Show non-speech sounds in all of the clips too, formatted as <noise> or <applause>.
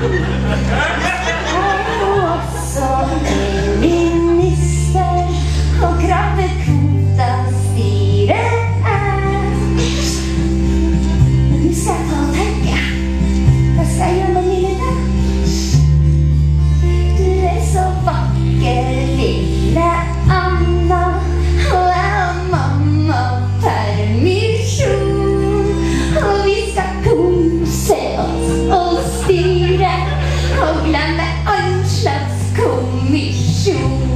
Yeah. <laughs> Oh, önslad skummig kjol.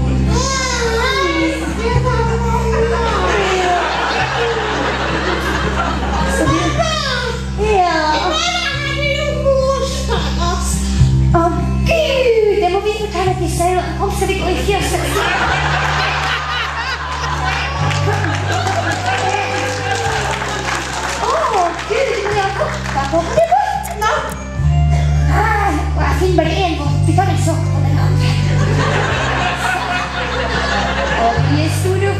Om Nessuno